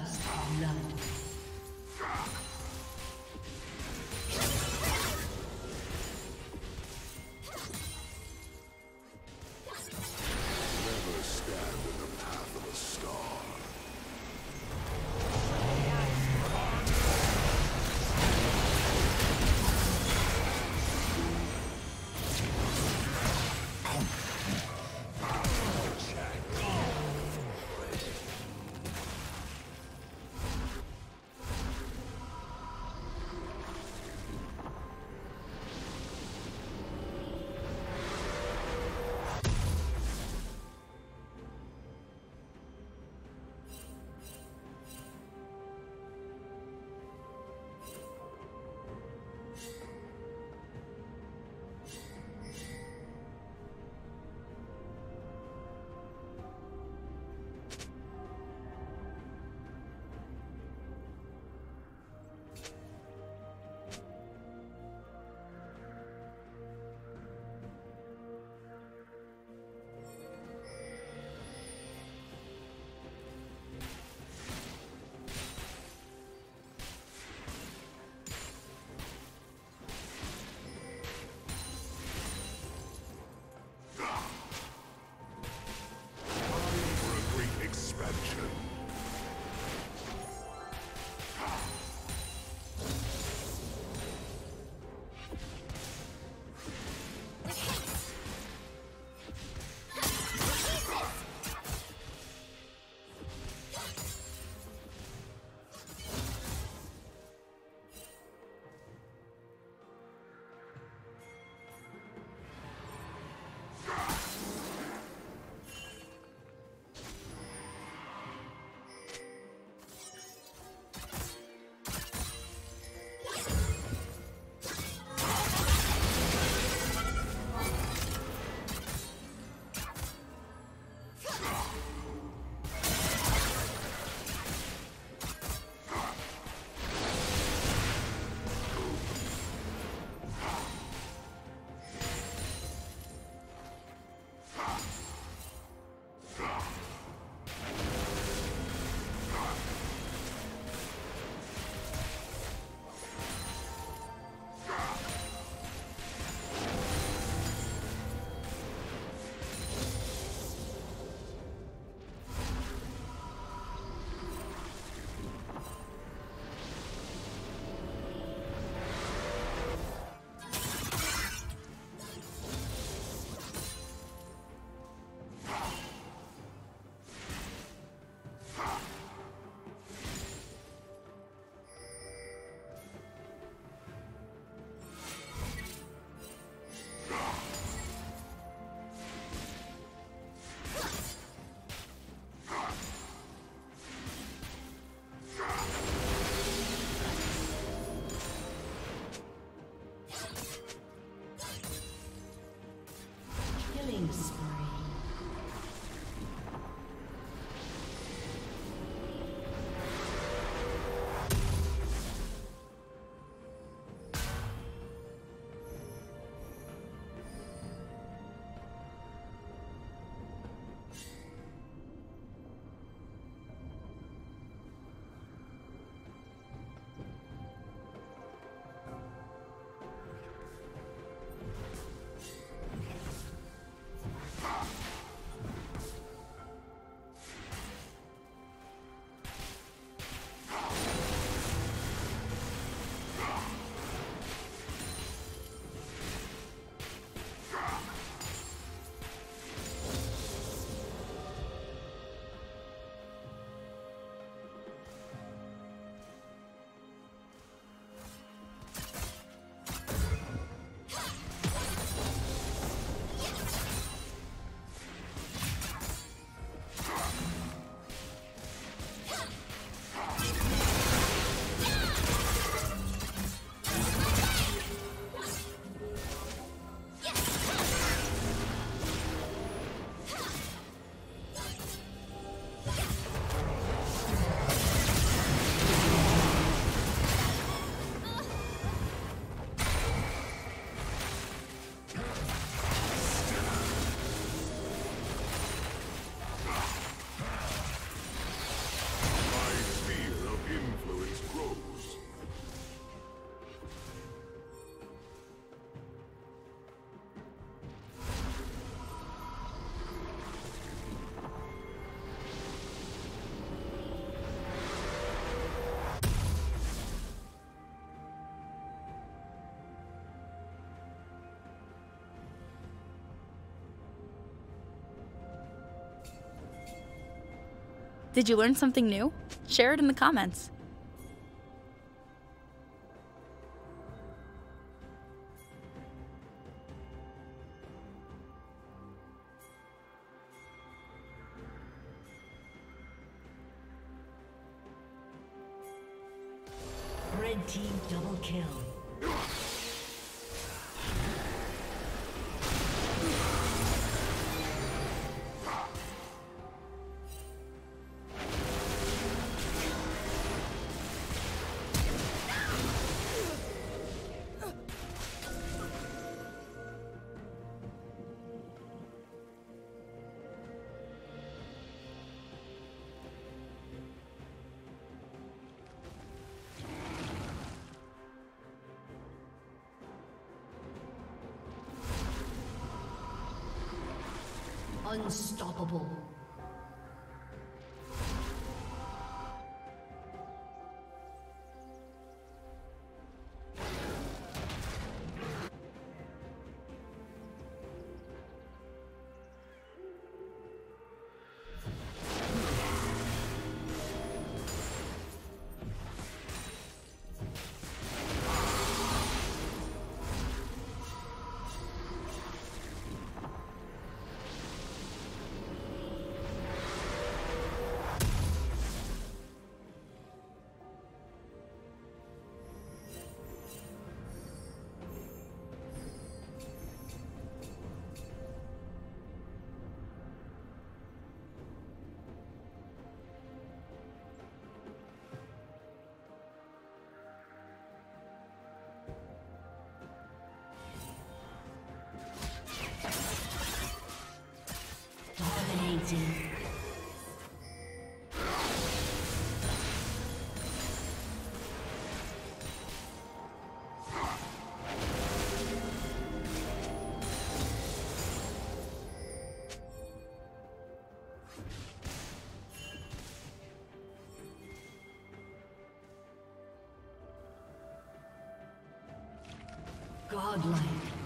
First blood. killing spree. Did you learn something new? Share it in the comments. Red team double kill. Unstoppable. Dominating. Godlike.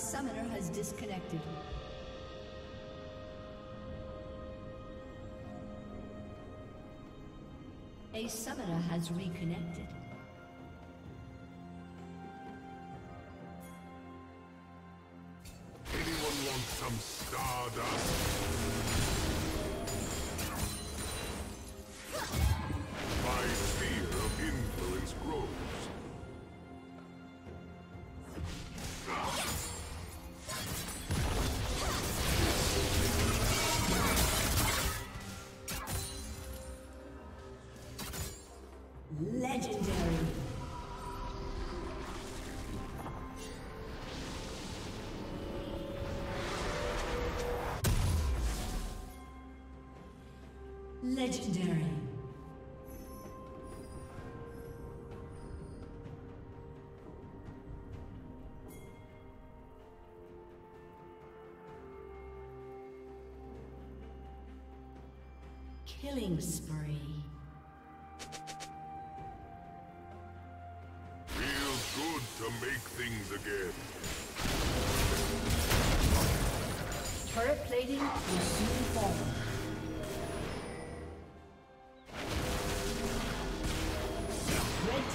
Summoner has disconnected. A summoner has reconnected. Anyone want some stardust? Legendary. Killing spree. Feels good to make things again. Turret plating will soon fall.